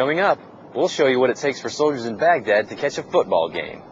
Coming up, we'll show you what it takes for soldiers in Baghdad to catch a football game.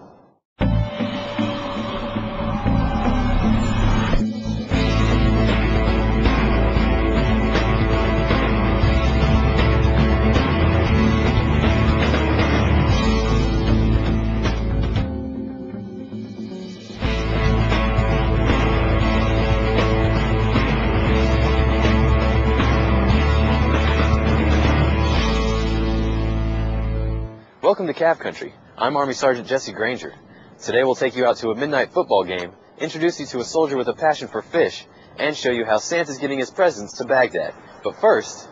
Welcome to Cav Country. I'm Army Sergeant Jesse Granger. Today we'll take you out to a midnight football game, introduce you to a soldier with a passion for fish, and show you how Santa's getting his presents to Baghdad. But first,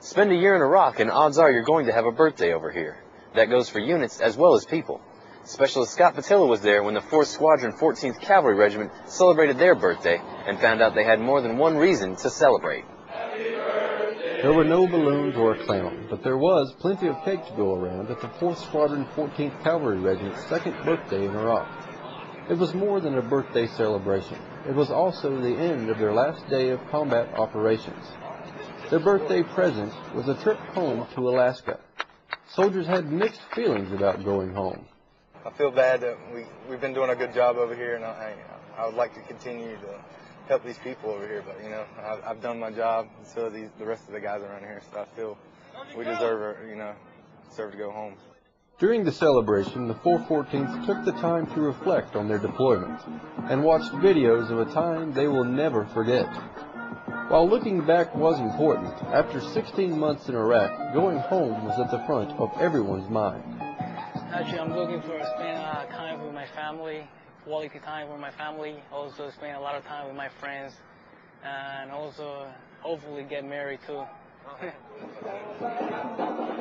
spend a year in Iraq and odds are you're going to have a birthday over here. That goes for units as well as people. Specialist Scott Patilla was there when the 4th Squadron 14th Cavalry Regiment celebrated their birthday and found out they had more than one reason to celebrate. There were no balloons or a clown, but there was plenty of cake to go around at the 4th Squadron 14th Cavalry Regiment's second birthday in Iraq. It was more than a birthday celebration. It was also the end of their last day of combat operations. Their birthday present was a trip home to Alaska. Soldiers had mixed feelings about going home. I feel bad that we, we've been doing a good job over here, and I, I would like to continue to help these people over here. But you know, I've, I've done my job, and so these the rest of the guys around here. So I feel we deserve, you know, deserve to go home. During the celebration, the 414th took the time to reflect on their deployment and watched videos of a time they will never forget. While looking back was important, after 16 months in Iraq, going home was at the front of everyone's mind. Actually, I'm looking for spending uh, time with my family, quality time with my family, also spend a lot of time with my friends, and also hopefully get married too.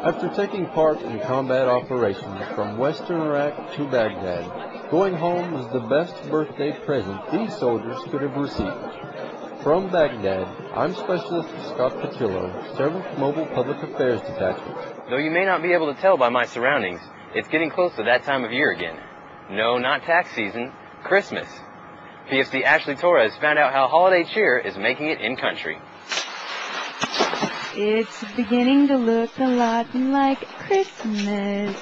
After taking part in combat operations from western Iraq to Baghdad, going home was the best birthday present these soldiers could have received. From Baghdad, I'm Specialist Scott Patillo, 7th Mobile Public Affairs Detachment. Though you may not be able to tell by my surroundings, it's getting close to that time of year again. No, not tax season, Christmas. PFC Ashley Torres found out how holiday cheer is making it in country. It's beginning to look a lot like Christmas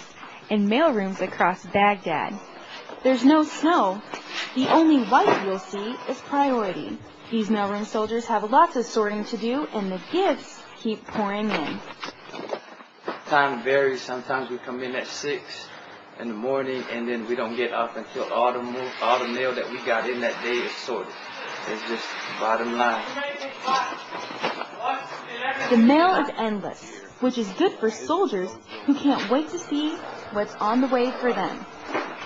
in mailrooms across Baghdad. There's no snow. The only white you'll see is priority. These mailroom soldiers have lots of sorting to do, and the gifts keep pouring in. Time varies. Sometimes we come in at 6 in the morning, and then we don't get up until all the, mo- all the mail that we got in that day is sorted. It's just bottom line. The mail is endless, which is good for soldiers who can't wait to see what's on the way for them.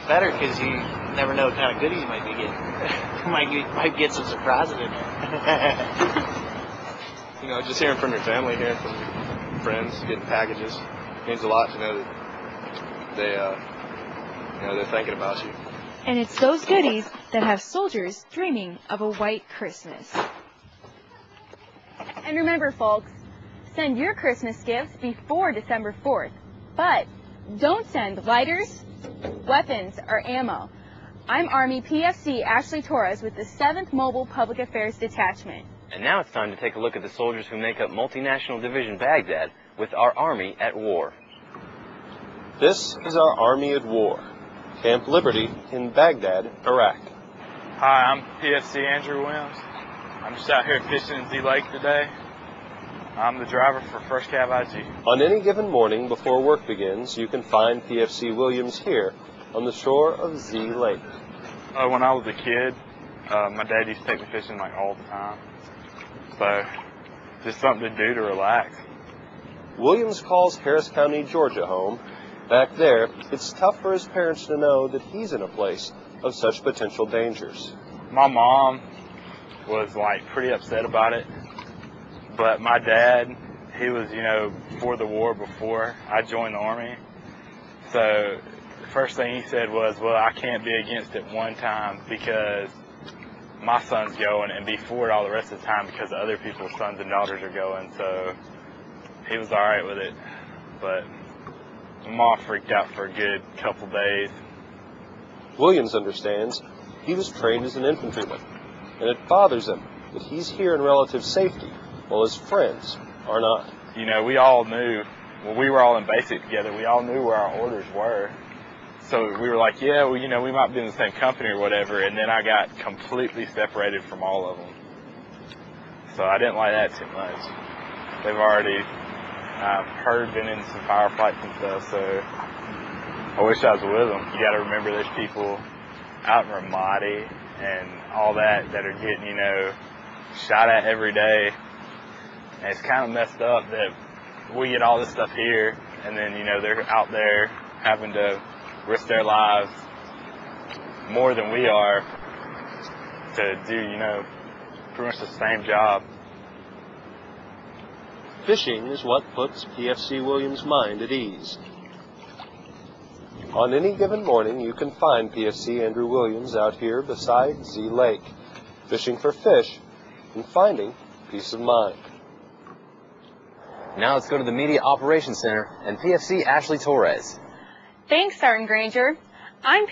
better because you never know what kind of goodies you might be getting. might get, might get some surprises in there. you know, just hearing from your family, hearing from your friends, getting packages means a lot to know that they, uh, you know, they're thinking about you. And it's those goodies that have soldiers dreaming of a white Christmas. And remember, folks, send your Christmas gifts before December 4th. But don't send lighters, weapons, or ammo. I'm Army PFC Ashley Torres with the 7th Mobile Public Affairs Detachment. And now it's time to take a look at the soldiers who make up Multinational Division Baghdad with our Army at war. This is our Army at War, Camp Liberty in Baghdad, Iraq. Hi, I'm PFC Andrew Williams. I'm just out here fishing in Z Lake today. I'm the driver for First Cav IG. On any given morning before work begins, you can find PFC Williams here on the shore of Z Lake. Uh, when I was a kid, uh, my dad used to take me fishing like all the time. So, just something to do to relax. Williams calls Harris County, Georgia home. Back there, it's tough for his parents to know that he's in a place of such potential dangers. My mom was like pretty upset about it, but my dad, he was, you know, for the war before I joined the army. So, the first thing he said was, well, I can't be against it one time because my son's going and be for it all the rest of the time because other people's sons and daughters are going. So he was all right with it, but my mom freaked out for a good couple days. Williams understands he was trained as an infantryman, and it bothers him that he's here in relative safety while his friends are not. You know, we all knew when we were all in basic together, we all knew where our orders were. So we were like, yeah, well, you know, we might be in the same company or whatever. And then I got completely separated from all of them. So I didn't like that too much. They've already, I've heard, been in some firefights and stuff. So I wish I was with them. You got to remember there's people out in Ramadi and all that that are getting, you know, shot at every day. And it's kind of messed up that we get all this stuff here and then, you know, they're out there having to risk their lives more than we are to do, you know, pretty much the same job. Fishing is what puts PFC Williams' mind at ease. On any given morning, you can find PFC Andrew Williams out here beside Z Lake, fishing for fish and finding peace of mind. Now let's go to the Media Operations Center and PFC Ashley Torres. Thanks, Sergeant Granger. I'm